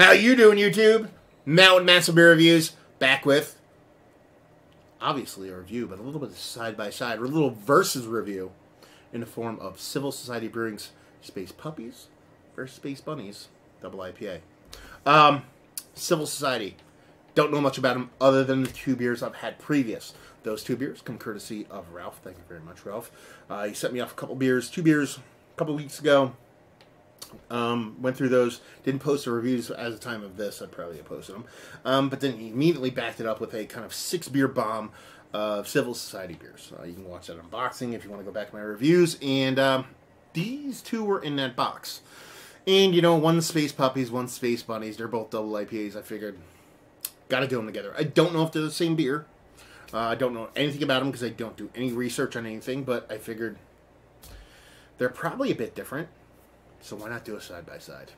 How you doing, YouTube? With Massive Beer Reviews, back with obviously a review, but a little bit of side by side, or a little versus review in the form of Civil Society Brewing's Space Puppies versus Space Bunnies Double IPA. Um, Civil Society. Don't know much about them other than the two beers I've had previous. Those two beers come courtesy of Ralph. Thank you very much, Ralph. Uh, he sent me off a couple beers, two beers, a couple weeks ago. Um, went through those. Didn't post the reviews as the time of this. I'd probably have posted them. Um, but then he immediately backed it up with a kind of six beer bomb of Civil Society beers. Uh, you can watch that unboxing if you want to go back to my reviews. And um, these two were in that box. And you know, one Space Puppies, one Space Bunnies. They're both double IPAs. I figured, got to do them together. I don't know if they're the same beer. Uh, I don't know anything about them because I don't do any research on anything. But I figured they're probably a bit different. So why not do a side by side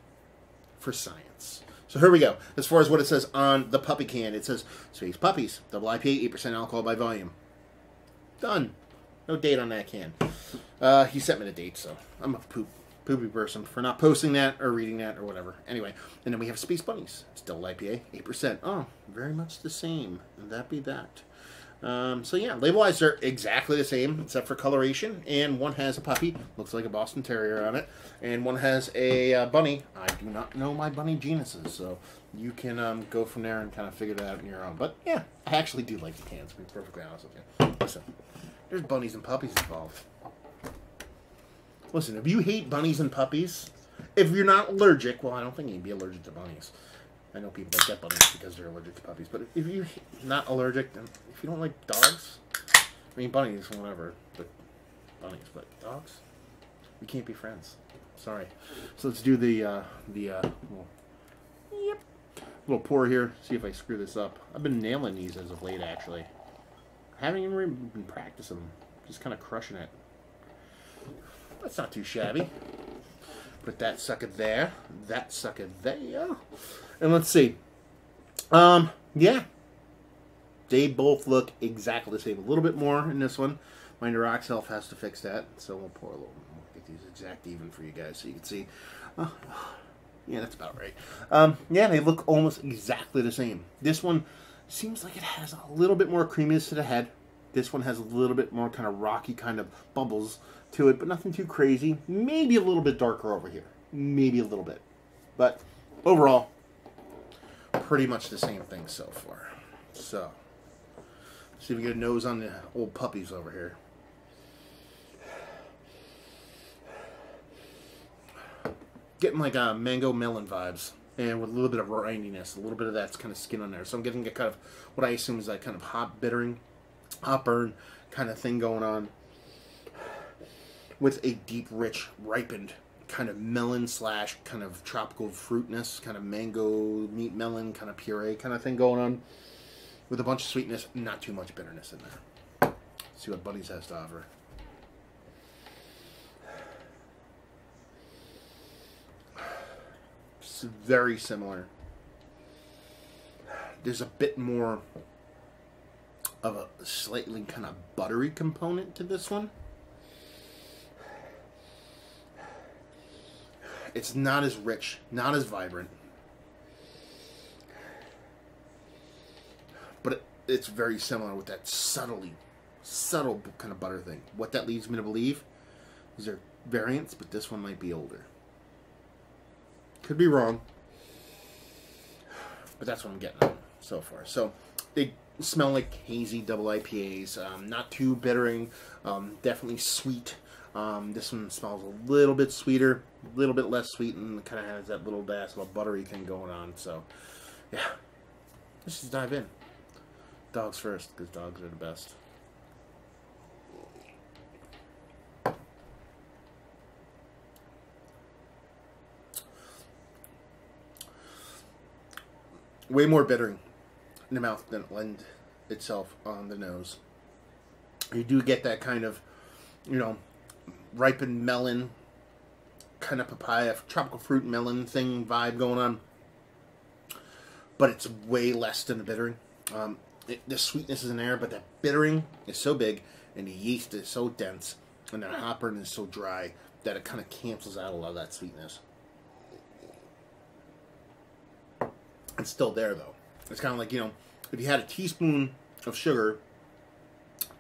for science? So here we go. As far as what it says on the puppy can, it says Space Puppies, double IPA, 8% alcohol by volume. Done. No date on that can. Uh, he sent me the date, so I'm a poop poopy person for not posting that or reading that or whatever. Anyway, and then we have Space Bunnies. It's double IPA, 8%. Oh, very much the same. And that be that. Um, so yeah, label-wise, they're exactly the same except for coloration. And one has a puppy, looks like a Boston Terrier on it, and one has a uh, bunny. I do not know my bunny genuses, so you can um, go from there and kind of figure that out on your own. But yeah, I actually do like the cans. To be perfectly honest with you. Listen, there's bunnies and puppies involved. Listen, if you hate bunnies and puppies, if you're not allergic, well, I don't think you'd be allergic to bunnies. I know people that get bunnies because they're allergic to puppies, but if you're not allergic, then if you don't like dogs, I mean bunnies, whatever, but bunnies, but dogs, we can't be friends. Sorry. So let's do the uh, the uh, little, yep, little pour here. See if I screw this up. I've been nailing these as of late, actually. I haven't even been practicing. Just kind of crushing it. That's not too shabby. Put that sucker there. That sucker there. And let's see. Um, yeah. They both look exactly the same. A little bit more in this one. My Durox Health has to fix that. So we'll pour a little more. Get these exact even for you guys so you can see. Uh, yeah, that's about right. Um, yeah, they look almost exactly the same. This one seems like it has a little bit more creaminess to the head. This one has a little bit more kind of rocky kind of bubbles to it, but nothing too crazy. Maybe a little bit darker over here. Maybe a little bit. But overall, pretty much the same thing so far. So, see if we get a nose on the old puppies over here. Getting like a mango melon vibes, and with a little bit of rindiness, a little bit of that kind of skin on there. So I'm getting a kind of what I assume is that kind of hot bittering, hot burn kind of thing going on, with a deep, rich, ripened kind of melon slash kind of tropical fruitness, kind of mango, meat melon, kind of puree kind of thing going on. With a bunch of sweetness, not too much bitterness in there. see what Bunnies has to offer. It's very similar. There's a bit more of a slightly kind of buttery component to this one. It's not as rich, not as vibrant. But it, it's very similar with that subtly, subtle kind of butter thing. What that leads me to believe is there variants, but this one might be older. Could be wrong. But that's what I'm getting on so far. So they smell like hazy double IPAs. Um, not too bittering. Um, definitely sweet. Um, this one smells a little bit sweeter, a little bit less sweet, and kind of has that little dash of a buttery thing going on. So, yeah. Let's just dive in. Dogs first, because dogs are the best. Way more bittering in the mouth it lend itself on the nose. You do get that kind of, you know, ripened melon, kind of papaya, tropical fruit melon thing vibe going on. But it's way less than the bittering. Um, it, the sweetness is in there, but that bittering is so big, and the yeast is so dense, and the hopper is so dry that it kind of cancels out a lot of that sweetness. It's still there though. It's kind of like you know, if you had a teaspoon of sugar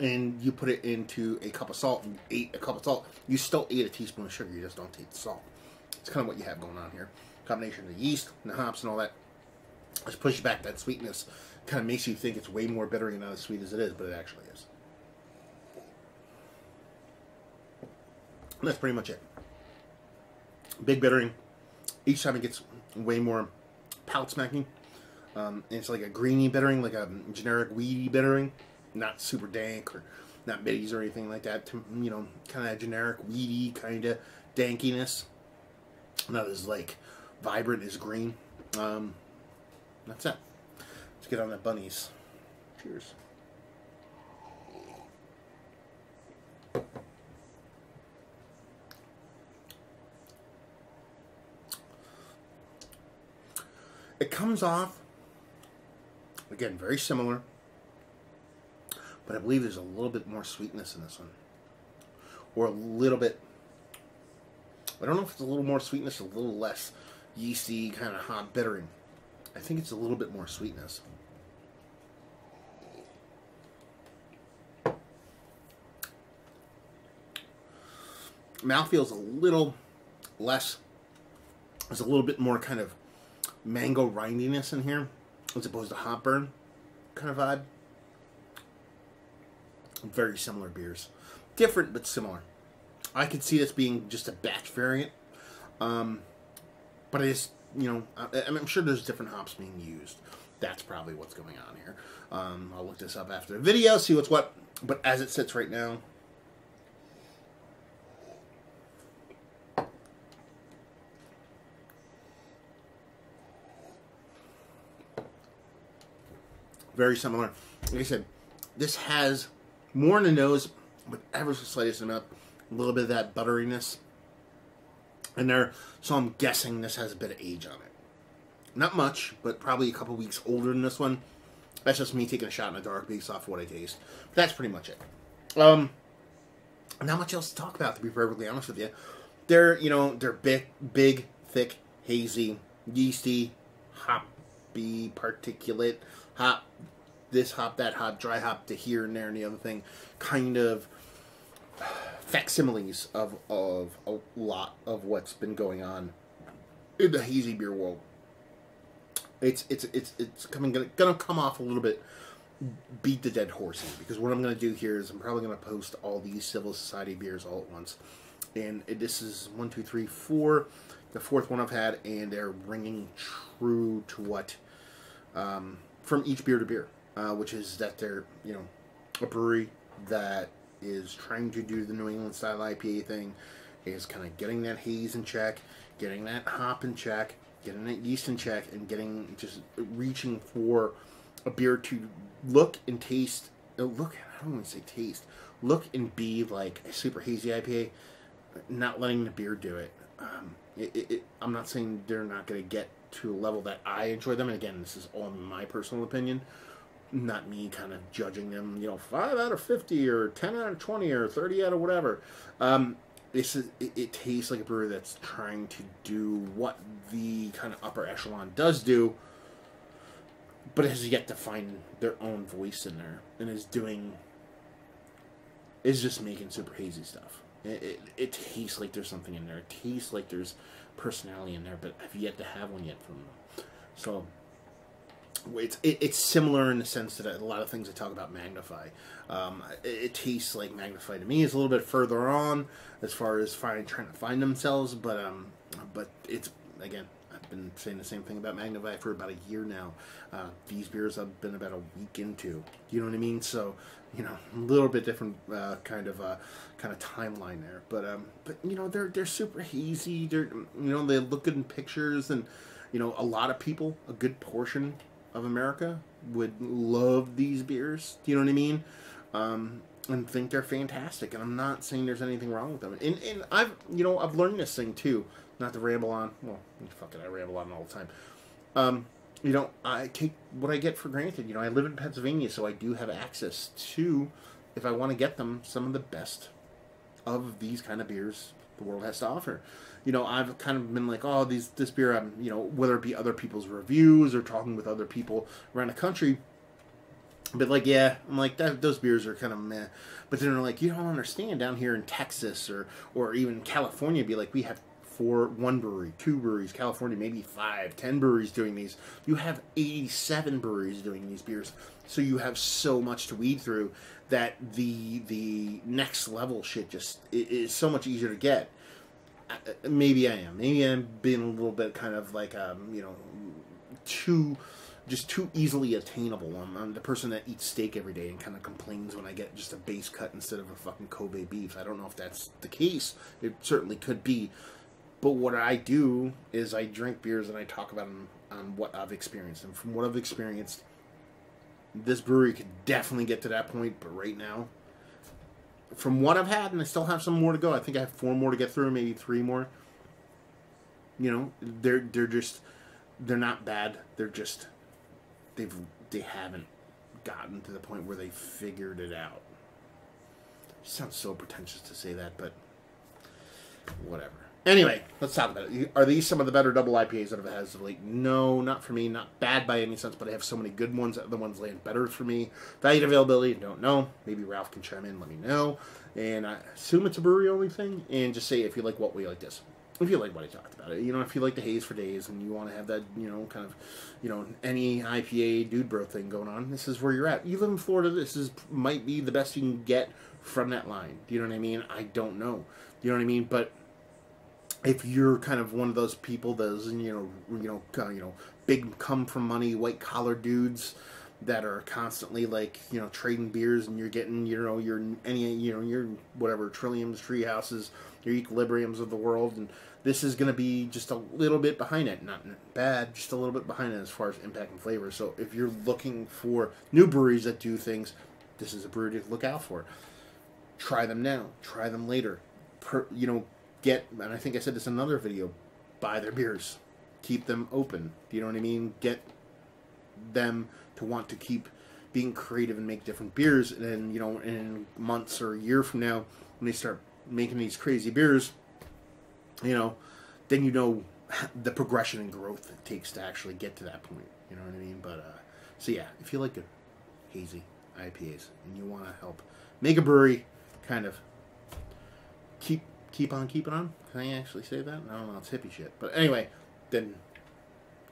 and you put it into a cup of salt and ate a cup of salt, you still ate a teaspoon of sugar. You just don't taste the salt. It's kind of what you have going on here. Combination of the yeast and the hops and all that. Just pushes back that sweetness. Kind of makes you think it's way more bitter and not as sweet as it is, but it actually is. And that's pretty much it. Big bittering. Each time it gets way more palate smacking. Um, it's like a greeny bittering, like a generic weedy bittering, not super dank or not middies or anything like that. You know, kind of generic weedy kind of dankiness. Not as like vibrant as green. Um, that's it. Let's get on that bunnies. Cheers. It comes off, again, very similar, but I believe there's a little bit more sweetness in this one. Or a little bit, I don't know if it's a little more sweetness, a little less yeasty, kind of hot bittering. I think it's a little bit more sweetness. Mouth feels a little less, there's a little bit more kind of mango rindiness in here as opposed to hot burn kind of vibe. Very similar beers. Different but similar. I could see this being just a batch variant. Um, but I just, you know, I, I'm sure there's different hops being used. That's probably what's going on here. Um, I'll look this up after the video, see what's what. But as it sits right now, very similar. Like I said, this has more in the nose, but ever so slightest amount, a little bit of that butteriness in there. So I'm guessing this has a bit of age on it. Not much, but probably a couple weeks older than this one. That's just me taking a shot in the dark based off what I taste. But that's pretty much it. Um, not much else to talk about, to be perfectly honest with you. They're, you know, they're big, big, thick, hazy, yeasty, hoppy, particulate, hop, this hop, that hop, dry hop to here and there and the other thing, kind of facsimiles of of a lot of what's been going on in the hazy beer world. It's it's it's it's coming gonna, gonna come off a little bit beat the dead horse because what I'm gonna do here is I'm probably gonna post all these civil society beers all at once, and this is one two three four, the fourth one I've had, and they're ringing true to what um, from each beer to beer, uh, which is that they're you know a brewery that is trying to do the New England style IPA thing, is kind of getting that haze in check, getting that hop in check, getting that yeast in check, and getting just reaching for a beer to look and taste. uh, Look, I don't want to say taste. Look and be like a super hazy IPA, not letting the beer do it. Um, it, it, it I'm not saying they're not going to get to a level that I enjoy them. And again, this is all my personal opinion, not me kind of judging them. You know, five out of fifty or ten out of twenty or thirty out of whatever. Um, this is it, it tastes like a brewery that's trying to do what the kind of upper echelon does do, but has yet to find their own voice in there and is doing is just making super hazy stuff. It, it, it tastes like there's something in there. It tastes like there's personality in there, but I've yet to have one yet from them. So it's it, it's similar in the sense that a lot of things I talk about Magnify. Um, it, it tastes like Magnify to me. It's a little bit further on as far as find, trying to find themselves, but um, but it's again. Been saying the same thing about Magnify for about a year now. Uh, these beers I've been about a week into. You know what I mean? So, you know, a little bit different uh, kind of uh, kind of timeline there. But um, but you know, they're they're super hazy. They're you know they look good in pictures, and you know, a lot of people, a good portion of America would love these beers. You know what I mean? Um, and think they're fantastic. And I'm not saying there's anything wrong with them. And, and I've, you know, I've learned this thing too. Not to ramble on. Well, fuck it, I ramble on all the time. Um, you know, I take what I get for granted. You know, I live in Pennsylvania, so I do have access to, if I want to get them, some of the best of these kind of beers the world has to offer. You know, I've kind of been like, oh, these this beer, I'm, you know, whether it be other people's reviews or talking with other people around the country. But like, yeah, I'm like that, those beers are kind of meh. But then they're like, you don't understand down here in Texas or or even California. Be like, we have four, one brewery, two breweries, California, maybe five, ten breweries doing these. You have 87 breweries doing these beers. So you have so much to weed through that the the next level shit just is so much easier to get. Maybe I am. Maybe I'm being a little bit kind of like um, you know too just too easily attainable. I'm, I'm, the person that eats steak every day and kind of complains when I get just a base cut instead of a fucking Kobe beef. I don't know if that's the case. It certainly could be. But what I do is I drink beers and I talk about them on what I've experienced. And from what I've experienced, this brewery could definitely get to that point. But right now, from what I've had, and I still have some more to go. I think I have four more to get through, maybe three more. You know, they're they're just they're not bad. They're just they've they haven't gotten to the point where they figured it out. Sounds so pretentious to say that, but whatever. Anyway, let's talk about it. Are these some of the better double IPAs that I've had as of late? No, not for me. Not bad by any sense, but I have so many good ones. that the ones land better for me. Value availability, don't know. Maybe Ralph can chime in, let me know. And I assume it's a brewery only thing. And just say if you like what we like this. If you like what I talked about it, you know, if you like the haze for days and you want to have that, you know, kind of, you know, any IPA dude bro thing going on, this is where you're at. You live in Florida, this is might be the best you can get from that line. Do you know what I mean? I don't know. You know what I mean? But if you're kind of one of those people, those you know, you know, kind of, you know, big come from money white collar dudes that are constantly like you know trading beers and you're getting you know your any you know your whatever trilliums tree houses your equilibriums of the world and this is going to be just a little bit behind it. Not bad just a little bit behind it as far as impact and flavor. So if you're looking for new breweries that do things this is a brewery to look out for. Try them now. Try them later. Per, you know get, and I think I said this in another video, buy their beers, keep them open. Do you know what I mean? Get them to want to keep being creative and make different beers. And then, you know, in months or a year from now, when they start making these crazy beers, you know, then you know the progression and growth it takes to actually get to that point. You know what I mean? But uh, so yeah, if you like a hazy IPAs and you want to help make a brewery kind of keep keep on keeping on. Can I actually say that? I don't know. It's hippie shit. But anyway, then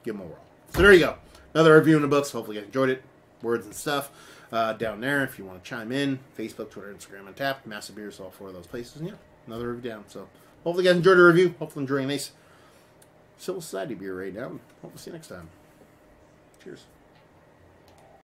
give them a whirl. So there you go. Another review in the books. Hopefully you enjoyed it. Words and stuff. Uh, down there, if you want to chime in, Facebook, Twitter, Instagram, Untappd. Massive Beers, all four of those places. And yeah, another review down. So hopefully you guys enjoyed the review. Hopefully enjoying this Civil Society beer right now. Hope to see you next time. Cheers.